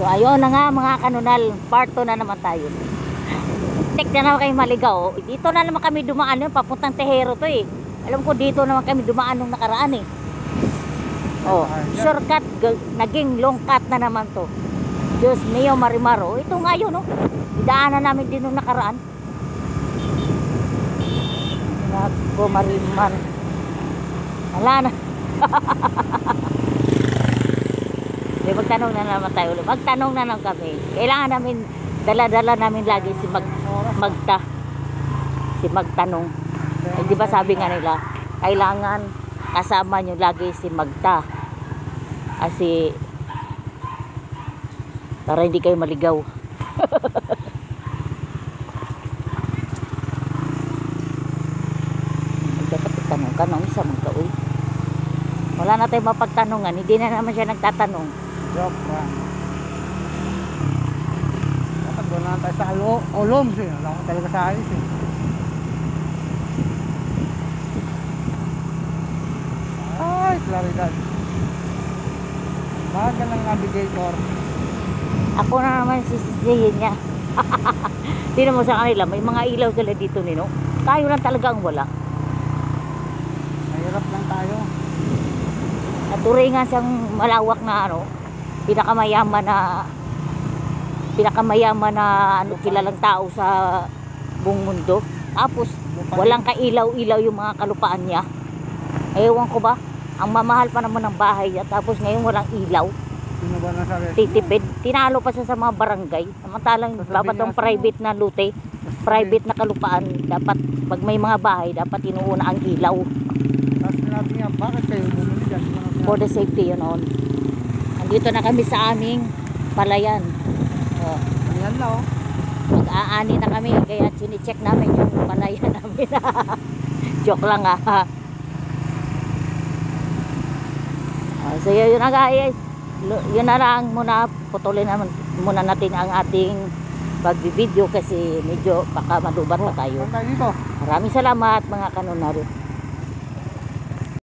So ayun na nga mga kanunal, part 2 na naman tayo. Tek na naman kayo maligaw. Dito na naman kami dumaan yun, papuntang Tehero to eh. Alam ko dito naman kami dumaan nung nakaraan eh. Oh, shortcut, naging long cut na naman to. Diyos mio marimaro. Ito nga yun, no? Idaanan namin din nung nakaraan. Nako, marimar. Wala na. Di magtanong na naman tayo ulit. Magtanong na lang kami. Kailangan namin, dala-dala namin lagi si mag, magta. Si magtanong. Eh, di ba sabi nga nila, kailangan kasama nyo lagi si magta. Kasi, para hindi kayo maligaw. Magkakapagtanong ka nung isa mga. Wala na tayong mapagtanungan. Hindi na naman siya nagtatanong. Joke lang. Dapat doon lang tayo sa oloms eh. Wala ko talaga sa ayos eh. Ay, Claridad. Bagal ng navigator. Ako na naman sisisihin niya. Tingnan mo sa kanila, may mga ilaw sila dito nino. Tayo lang talaga ang wala. Mahirap lang tayo. Naturingan siyang malawak na ano, pinakamayaman na pinakamayaman na ano kilalang tao sa buong mundo. Tapos walang kailaw-ilaw yung mga kalupaan niya. Ewan ko ba, ang mamahal pa naman ng bahay niya tapos ngayon walang ilaw. Sino ba nasabi? Titipid. Tinalo pa siya sa mga barangay. Samantalang dapat ang private na lute, private na kalupaan, dapat pag may mga bahay, dapat inuuna ang ilaw Tapos sinabi niya, bakit kayo bumili dyan? For the safety yun on. Andito na kami sa aming palayan. Oh, Ayan na oh. mag-aani na kami kaya sinicheck namin yung palayan namin. Joke lang ah. Ah, so yun na guys. Yun na lang muna putulin naman muna natin ang ating pagbibideo kasi medyo baka malubat pa tayo. Saan tayo dito? Maraming salamat mga kanunaro.